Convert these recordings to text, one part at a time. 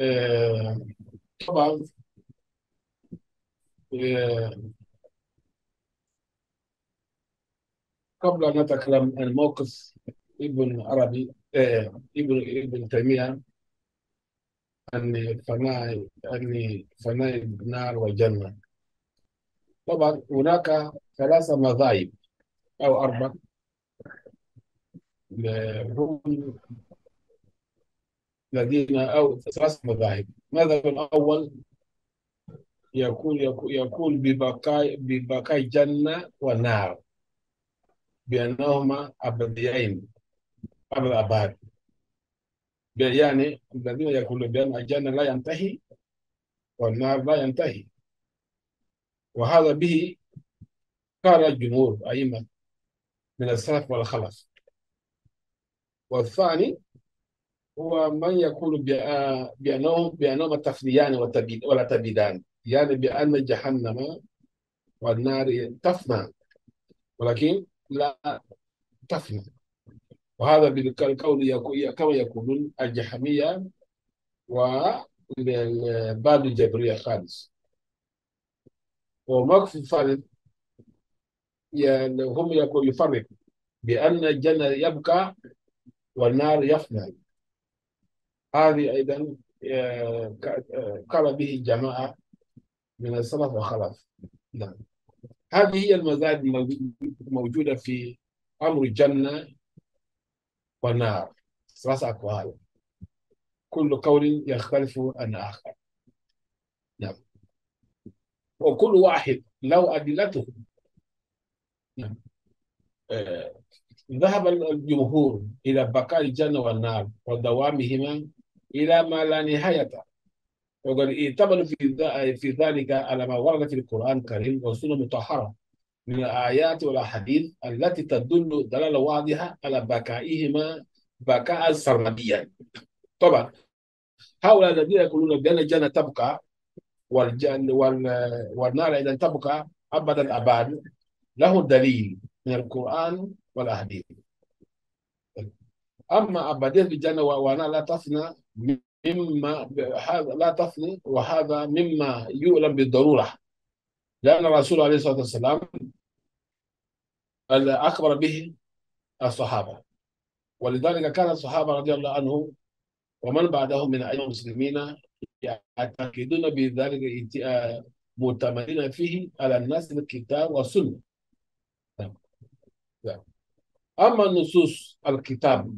آه، طبعا آه، قبل أن نتكلم عن موقف ابن عربي آه، ابن ابن تيمية عن فناء عن فناء النار والجنة طبعا هناك ثلاثة مذاهب أو أربع هم الذين أو ثلاث مذاهب. المذهب الأول؟ يقول يقول, يقول ببقاء ببقاء جنة ونار بأنهما أبديين أبد الآباد يعني الذين يقولون بأن الجنة لا ينتهي والنار لا ينتهي. وهذا به قال الجمهور أئمة من السلف والخلف. والثاني هو من يقول بأنهم بأنهما تفنيان ولا تبيدان. يعني بأن جهنم والنار تفنى. ولكن لا تفنى. وهذا بالقول كما يقولون الجحمية وبعض الجبرية خالص وموقف الثالث يعني هم يقول يفرق بأن الجنة يبقى والنار يفنى. هذه أيضا قال به جماعة من السلف والخلف. نعم. هذه هي المزايا الموجودة في أمر الجنة والنار. ثلاث أقوال كل قول يختلف عن آخر. نعم. وكل واحد له أدلته. نعم. آه. ذهب الجمهور إلى بقاء الجنة والنار ودوامهما إلى ما لا نهاية. وقد اعتمدوا في في ذلك على ما ورد في القرآن الكريم والسنة المطهرة من الآيات والأحاديث التي تدل دلالة واضحة على بقائهما بقاء سرمديا طبعا هؤلاء الذين يقولون بأن الجنة تبقى والجن والنار إذا تبقى أبدا الأبد له دليل من القرآن والأحاديث. أما أبدية الجنة والنار لا تفنى مما هذا لا تفني وهذا مما يؤلم بالضرورة. لأن الرسول عليه الصلاة والسلام أخبر به الصحابة. ولذلك كان الصحابة رضي الله عنهم ومن بعدهم من أئمة المسلمين يعتقدون بذلك مؤتمرين فيه على الناس الكتاب والسنة. أما النصوص الكتاب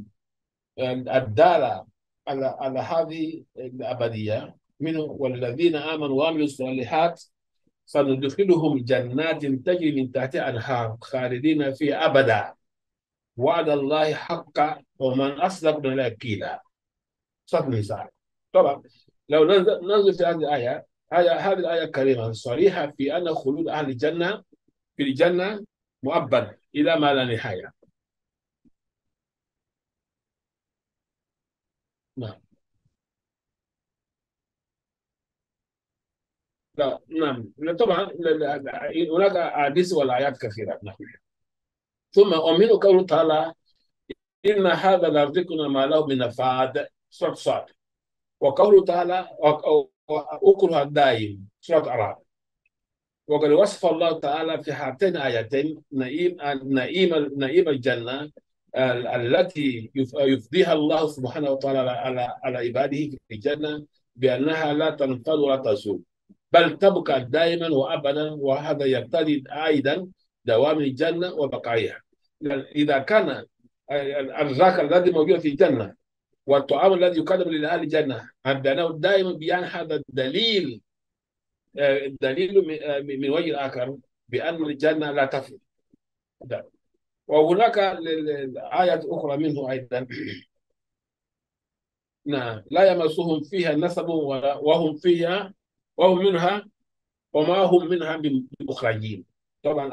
الدالة على على هذه الأبدية منه والذين آمنوا وعملوا الصالحات سندخلهم جنات تجري من تحتها أنهار خالدين فيها أبدا. وعد الله حقا ومن أصدق من قيلا صف النساء طبعا لو ننظر في هذه الآية هذه الآية الكريمة صريحة في أن خلود أهل الجنة في الجنة مؤبد إلى ما لا نهاية. نعم. لا نعم. طبعا هناك أحاديث والآيات كثيرة. نعم. ثم ومن قوله تعالى إن هذا لرزقنا ما له من نفاد سورة صاد. وقوله تعالى أكلها الدائم سورة أعراف وقد وصف الله تعالى في هاتين آيتين نعيم نعيم نعيم الجنة التي يفضيها الله سبحانه وتعالى على على عباده في الجنة بأنها لا تنفد ولا تزول بل تبقى دائما وأبدا وهذا يقتضي أيضا دوام الجنة وبقائها. إذا كان الرزاق الذي موجود في الجنة والطعام الذي يقدم لأهل الجنة عندنا دائما بيان هذا الدليل دليل من وجه آخر بأن الجنة لا تفنى وهناك آية أخرى منه أيضا. نعم. لا يمسهم فيها نسب وهم فيها وهم منها وما هم منها بمخرجين طبعا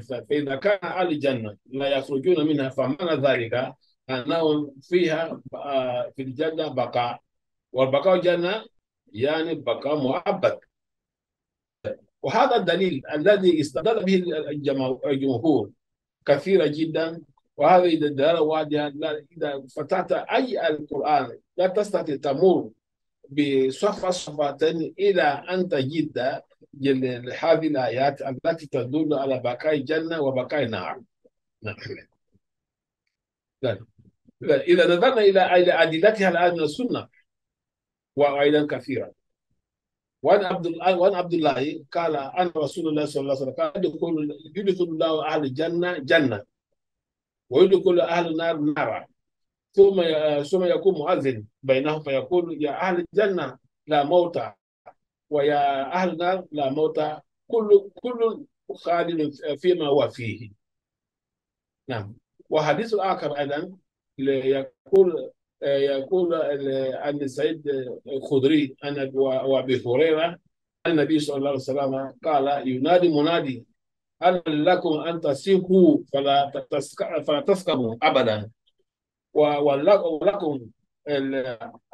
فإذا كان أهل الجنة لا يخرجون منها فمعنى ذلك أنهم فيها في الجنة بقاء. والبقاء الجنة يعني بقاء مؤبد. وهذا الدليل الذي استدل به الجمهور. كثيرة جدا. وهذه الدلالة واضحة إذا فتحت أي القرآن لا تستطيع تمر بصفة صفتين إلى أن تجد هذه الآيات التي تدل على بقاء الجنة وبقاء النار. نعم. إذا نظرنا إلى أدلتها الآن من السنة وأيضا كثيرة وأن عبد الله وأن عبد الله قال أن رسول الله صلى الله عليه وسلم قال يدخل يدخل الله أهل الجنة جنة ويدخل أهل النار نارا. ثم ثم يكون مؤذن بينهم فيقول يا أهل الجنة لا موت ويا أهل النار لا موت كل كل خالد فيما هو فيه. نعم. وحديث آخر أيضا يقول يقول عن سيد الخدري أن وأبي هريرة النبي صلى الله عليه وسلم قال ينادي منادي هل لكم أن تصيحوا فلا فلا تسكبوا أبدا؟ ولكم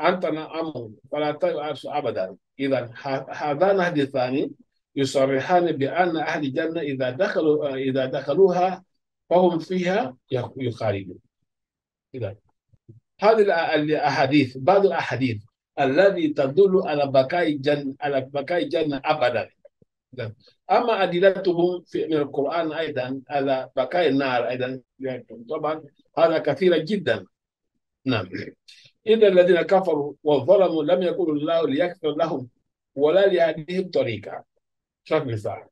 أن تنعموا فلا تيأسوا أبدا. إذا هذان حديثان يصرحان بأن أهل الجنة إذا دخلوا إذا دخلوها فهم فيها يخالدون إذا هذه الأحاديث بعض الأحاديث الذي تدل على بقاء الجنة على بقاء الجنة أبدا. أما أدلتهم في من القرآن أيضا على بقاء النار أيضا طبعا هذا كثيرا جدا. نعم. إذا الذين كفروا وظلموا لم يكن الله ليكفر لهم ولا ليهديهم طريقا شوف مثال.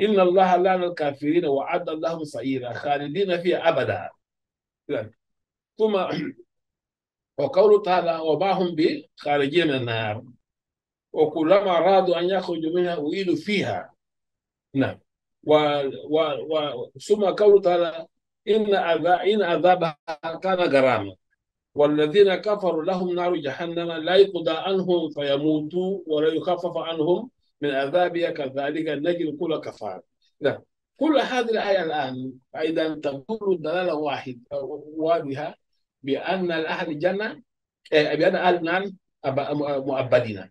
إن الله لعن الكافرين وعد لهم سعيرا خالدين فيها أبدا. ثم وقوله تعالى وما هم بخارجين من النار. وكلما أرادوا أن يخرجوا منها أعيدوا فيها. نعم. و و و ثم قوله تعالى إن إن عذابها كان غراما. والذين كفروا لهم نار جهنم لا يقضى عنهم فيموتوا ولا يخفف عنهم من عذابها كذلك نجد كل كفار. نعم. كل هذه الآية الآن أيضا تقول دلالة واحد واضحة بأن أهل الجنة بأن أهل النار مؤبدين.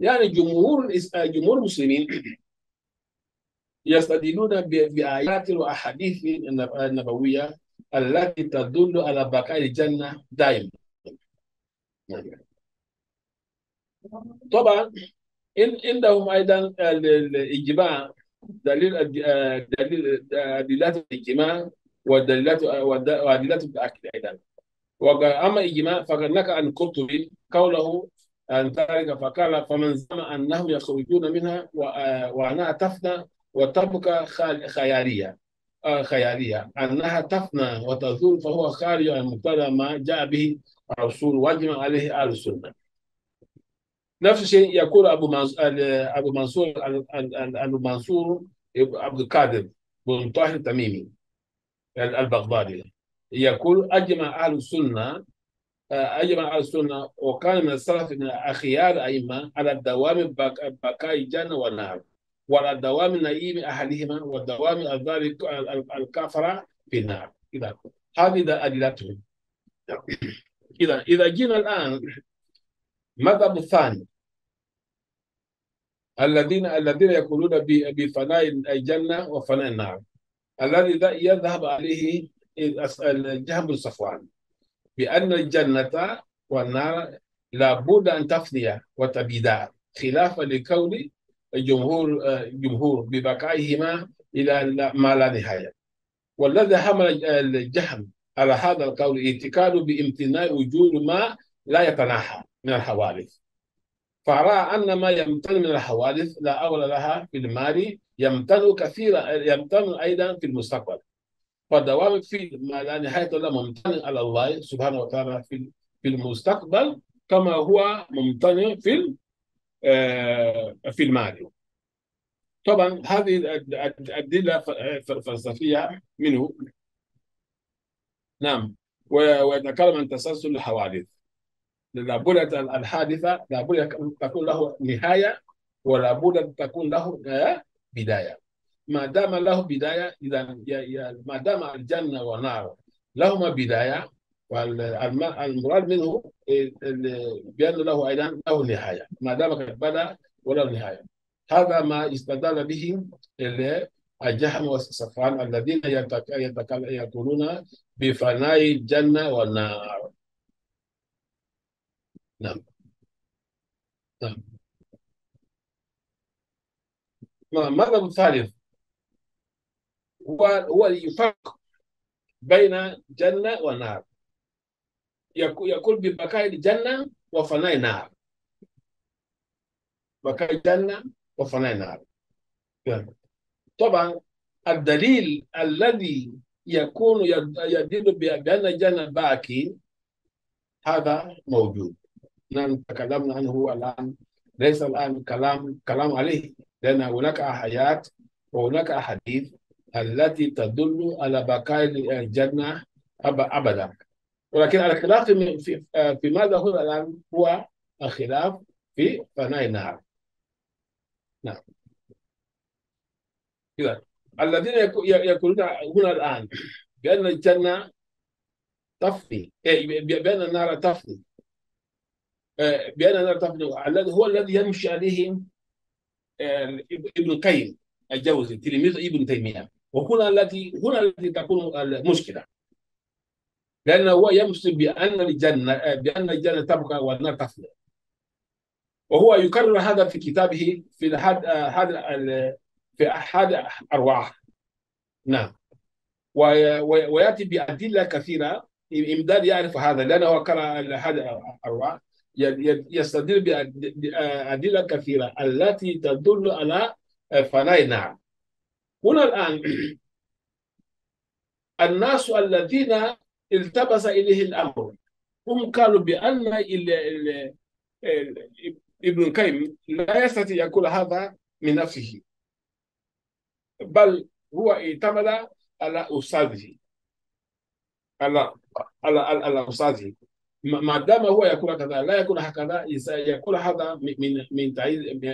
يعني جمهور جمهور المسلمين يستدلون بآيات وأحاديث النبوية التي تدل على بقاء الجنة دائما. طبعا عندهم أيضا الإجماع دليل دليل أدلات الإجماع ودليلات وأدلات التأكيد أيضا. وأما إجماع فقد عن القرطبي قوله عن ذلك فقال فمن زعم أنهم يخرجون منها وأنها تفنى وتبقى خيالية خيالية. أنها تفنى وتزول فهو خارج عن مقتضى ما جاء به الرسول وأجمع عليه أهل السنة. نفس الشيء يقول أبو منصور أبو منصور أبو منصور عبد القادر بن طاهر التميمي البغدادي. يقول أجمع أهل السنة أجمع أهل السنة وكان من السلف من أخيار أئمة على الدوام بقاء الجنة والنار وعلى دوام نعيم أهلهما ودوام ذلك الكفرة في النار. إذا هذه أدلتهم. إذا إذا جينا الآن المذهب الثاني. الذين الذين يقولون بفناء الجنة وفناء النار. الذي يذهب عليه الجهم بن صفوان. بأن الجنة والنار لابد أن تفنيا وتبيدا خلافا لقول الجمهور الجمهور ببقائهما إلى ما لا نهاية. والذي حمل الجهم على هذا القول اعتقاد بامتناع وجود ما لا يتناحى من الحوادث. فرأى أن ما يمتن من الحوادث لا أول لها في المال يمتن كثيرا يمتن أيضا في المستقبل. فالدوام في ما لا نهاية له ممتن على الله سبحانه وتعالى في في المستقبل كما هو ممتنع في في المال طبعا هذه الأدلة الفلسفية منه. نعم. ويتكلم عن تسلسل الحوادث. لابد الحادثة لابد تكون له نهاية ولابد تكون له بداية. ما دام له بداية إذا ما دام الجنة والنار لهما بداية والمراد منه بأن له أيضا له نهاية. ما دام قد بدأ وله نهاية. هذا ما استدل به الجهم والصفوان الذين يقولون بفناء الجنة والنار. نعم. نعم. المذهب الثالث؟ هو هو يفرق بين جنة ونار. يقول ببقاء الجنة وفناء النار. بقاء الجنة وفناء النار. طبعا الدليل الذي يكون يدل بأن الجنة باقي هذا موجود. نحن تكلمنا عنه الآن. ليس الآن كلام كلام عليه. لأن هناك آيات وهناك أحاديث التي تدل على بقاء الجنة أبدا. ولكن الخلاف في في هو الآن؟ هو الخلاف في فناء النار. نعم. إذا الذين يقولون هنا الآن بأن الجنة تفني إيه، بأن النار تفني. إيه، بأن النار تفني. هو الذي يمشي عليه إيه، ابن القيم الجوزي تلميذ ابن تيمية. وهنا التي هنا التي تكون المشكلة. لأنه هو يمشي بأن الجنة بأن الجنة تبقى والنار تفني وهو يكرر هذا في كتابه في هذا في أحد أرواح. نعم. ويأتي بأدلة كثيرة. إمداد يعرف هذا لأنه قرأ أحد أرواح. يستدل بأدلة كثيرة التي تدل على فناء النار. هنا الآن الناس الذين التبس إليه الأمر هم قالوا بأن ابن القيم لا يستطيع يقول هذا من نفسه بل هو اعتمد على أستاذه على على على أستاذه. ما دام هو يقول كذا لا يكون هكذا يقول هذا من من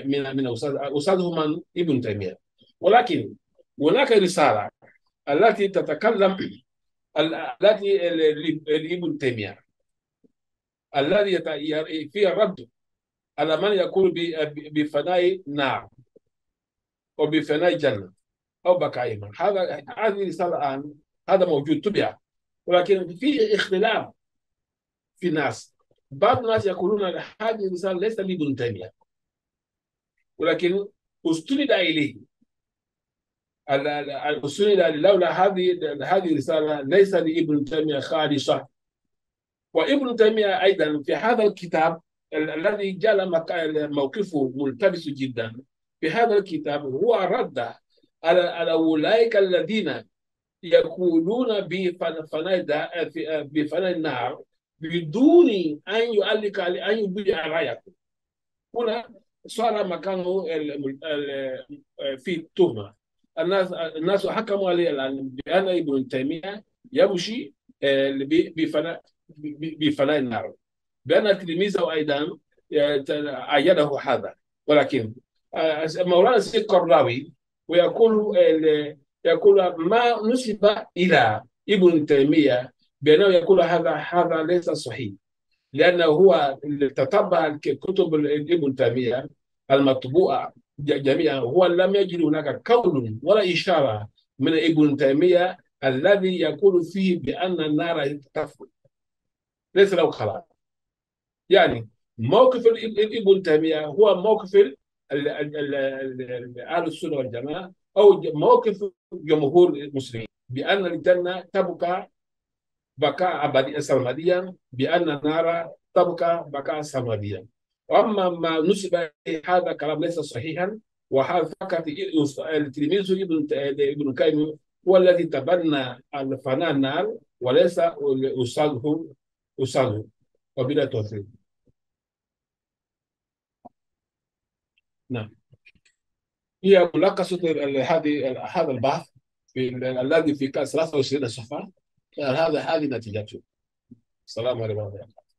من من أستاذ أستاذه من ابن تيمية. ولكن هناك رسالة التي تتكلم التي لابن تيمية الذي فيها الرد على من يقول بفناء نار وبفناء جنة أو بقائها هذا هذه الرسالة الآن هذا موجود تبع. ولكن في اختلاف في ناس بعض الناس يقولون هذه الرسالة ليست لابن تيمية ولكن استند إليه. استند لولا هذه هذه الرسالة ليس لابن تيمية خالصة. وابن تيمية أيضا في هذا الكتاب الذي جعل موقفه ملتبس جدا. في هذا الكتاب هو رد على على أولئك الذين يقولون بفناء بفناء النار بدون أن يؤلك أن يبيع رأيكم. هنا صار مكانه في التهمة. الناس الناس حكموا عليه الآن بأن ابن تيمية يمشي آه، بفناء بفناء النار. بأن تلميذه أيضا آه، أيده هذا. ولكن آه، مولانا سيد قرضاوي ويقول يقول ما نسب إلى ابن تيمية بأنه يقول هذا هذا ليس صحيح لأنه هو تتبع كتب ابن تيمية المطبوعة جميعا هو لم يجد هناك قول ولا إشارة من ابن تيمية الذي يقول فيه بأن النار تفضل ليس له خلاص يعني موقف ابن تيمية هو موقف أهل السنة والجماعه أو موقف جمهور المسلمين بان الجنه تبقى بقاء ابديا سرمديا بان النار تبقى بقاء سرمديا وأما ما نسب هذا كلام ليس صحيحا وهذا فقط التلميذ ابن ابن كيم هو الذي تبنى الفناء النار وليس استاذه استاذه وبلا توفيق. نعم. هي ملخصة هذه هذا البحث في الذي في 23 صفحة. هذا هذه نتيجته. السلام عليكم